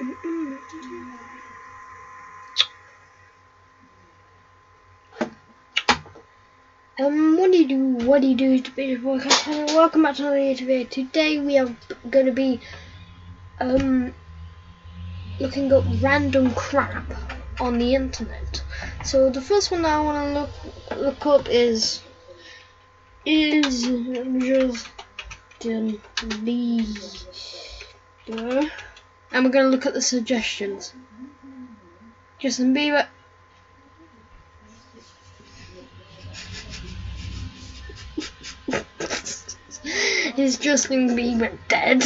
Um, what do you do? What do you do? To be Beautiful Welcome back to another interview. Today. today we are going to be um looking up random crap on the internet. So the first one I want to look look up is is Justin Bieber and we're going to look at the suggestions. Justin Bieber. Is Justin Bieber dead?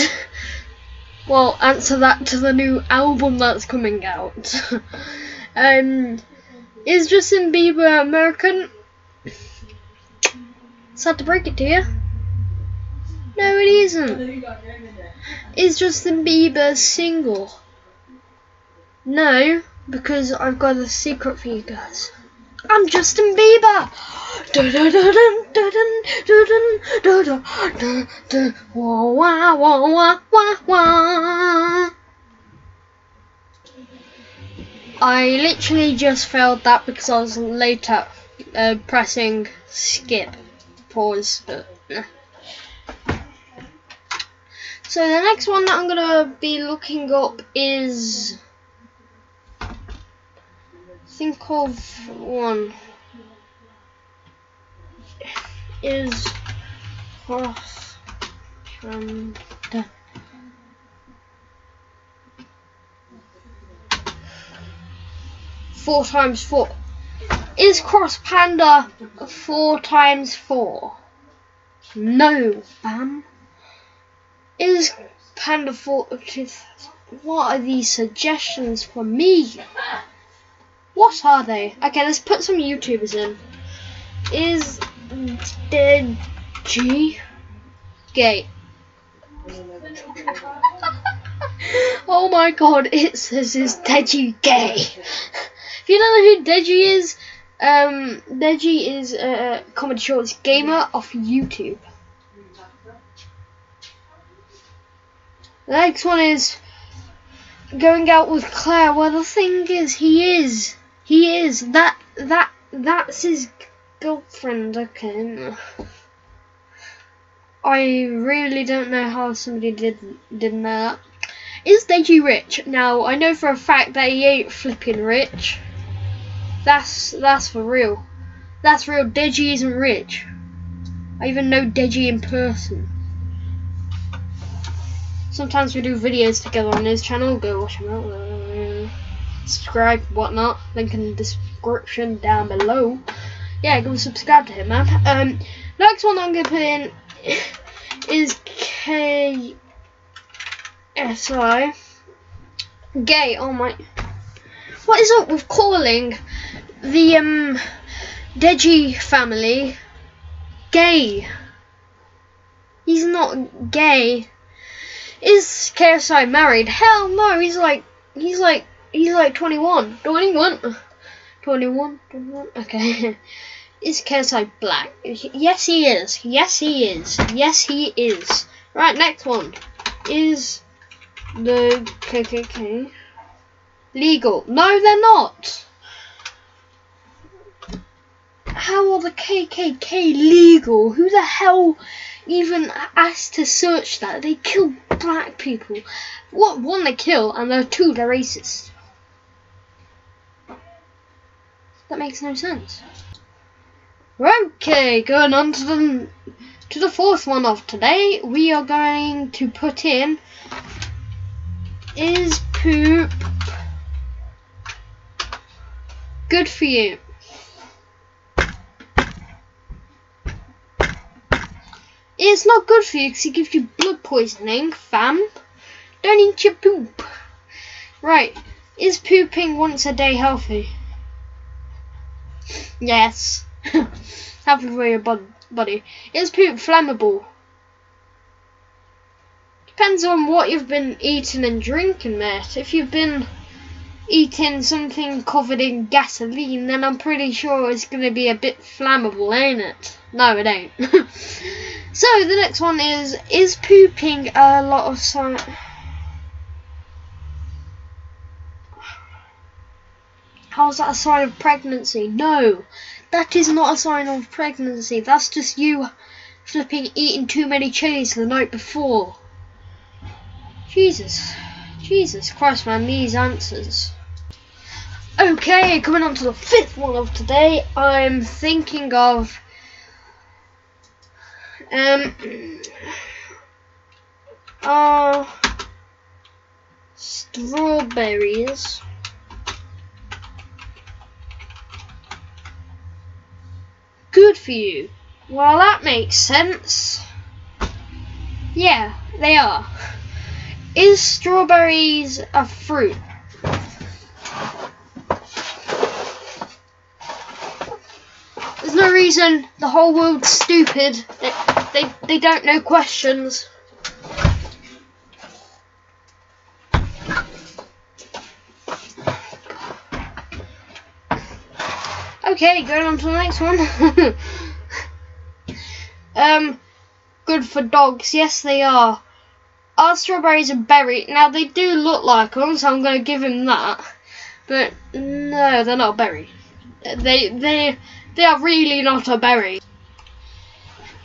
Well, answer that to the new album that's coming out. um, is Justin Bieber American? Sad to break it to you. No, it isn't. It's Justin Bieber's single. No, because I've got a secret for you guys. I'm Justin Bieber. I literally just failed that because I was late uh, pressing skip, pause, but. So the next one that I'm gonna be looking up is think of one. Is cross and four times four. Is cross panda four times four? No bam is Panda Fortress. What are these suggestions for me? What are they? Okay, let's put some YouTubers in. Is the G gay? oh my god, it says is Deji gay. if you don't know who Deji is, um, Deji is a comedy shorts gamer off YouTube. The next one is going out with Claire. Well, the thing is, he is, he is that that that's his girlfriend. Okay. I really don't know how somebody did didn't know that. Is Deji rich? Now I know for a fact that he ain't flipping rich. That's that's for real. That's real. Deji isn't rich. I even know Deji in person. Sometimes we do videos together on his channel. Go watch him out. Uh, subscribe, whatnot. Link in the description down below. Yeah, go subscribe to him, man. Um, next one I'm gonna put in is KSI. Gay. Oh my. What is up with calling the um Deji family gay? He's not gay is KSI married? Hell no, he's like, he's like, he's like 21. 21? 21? 21? Okay. is KSI black? Yes, he is. Yes, he is. Yes, he is. Right, next one. Is the KKK legal? No, they're not. How are the KKK legal? Who the hell even asked to search that? They killed black people. What one they kill, and the two they're racist. That makes no sense. Okay, going on to the to the fourth one of today. We are going to put in is poop good for you. it's not good for you because it gives you blood poisoning, fam. Don't eat your poop. Right, is pooping once a day healthy? Yes. healthy for your bod body. Is poop flammable? Depends on what you've been eating and drinking, mate. If you've been eating something covered in gasoline, then I'm pretty sure it's going to be a bit flammable, ain't it? No, it ain't. so the next one is is pooping a lot of science. How's that a sign of pregnancy? No, that is not a sign of pregnancy. That's just you flipping eating too many chilies the night before. Jesus. Jesus Christ, man, these answers. Okay, coming on to the fifth one of today, I'm thinking of um uh strawberries good for you. Well that makes sense. Yeah, they are. Is strawberries a fruit? There's no reason the whole world's stupid. They, they, they don't know questions. Okay, going on to the next one. um, good for dogs. Yes, they are. Are strawberries a berry? Now they do look like them, so I'm going to give him that. But no, they're not a berry. They they they are really not a berry.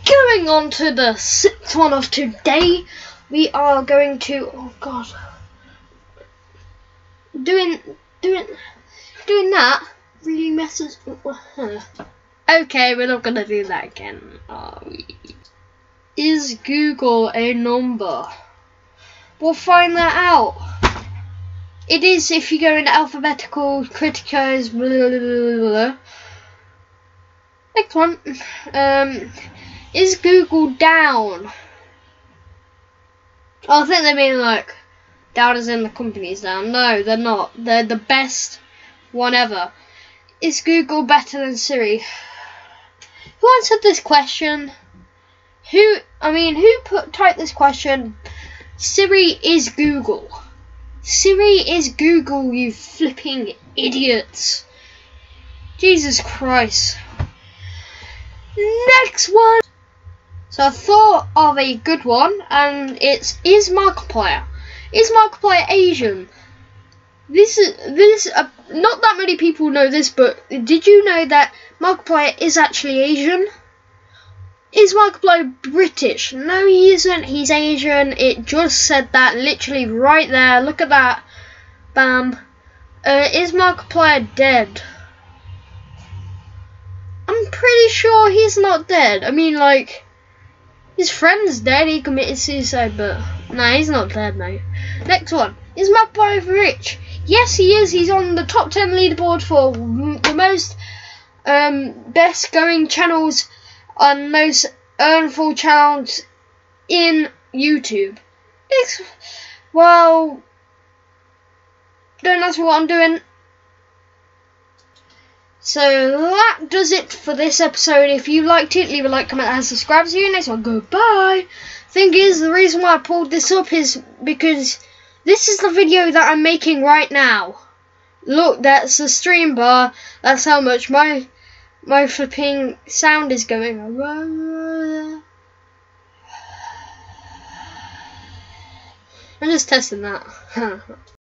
Going on to the sixth one of today, we are going to oh god, doing doing doing that really messes. Okay, we're not gonna do that again, are we? Is Google a number? We'll find that out. It is if you go in alphabetical, criticos, blah, blah, blah, blah. Next one. Um, is Google down? Oh, I think they mean like down as in the company's down. No, they're not. They're the best one ever. Is Google better than Siri? Who answered this question? Who? I mean, who put typed this question? Siri is Google. Siri is Google, you flipping idiots. Jesus Christ. Next one. So I thought of a good one, and it's is Markiplier. Is Markiplier Asian? This is this. Uh, not that many people know this, but did you know that Markiplier is actually Asian? Is Markiplier British? No, he isn't. He's Asian. It just said that literally right there. Look at that. Bam. Uh, is Markiplier dead? I'm pretty sure he's not dead. I mean, like, his friend's dead. He committed suicide, but nah, he's not dead, mate. Next one. Is Markiplier rich? Yes, he is. He's on the top 10 leaderboard for the most um, best going channels on most earnful channels in YouTube. It's, well, don't ask me what I'm doing. So that does it for this episode. If you liked it, leave a like, comment, and subscribe. See you next one. Goodbye. Thing is, the reason why I pulled this up is because this is the video that I'm making right now. Look, that's the stream bar. That's how much my my flipping sound is going. I'm just testing that.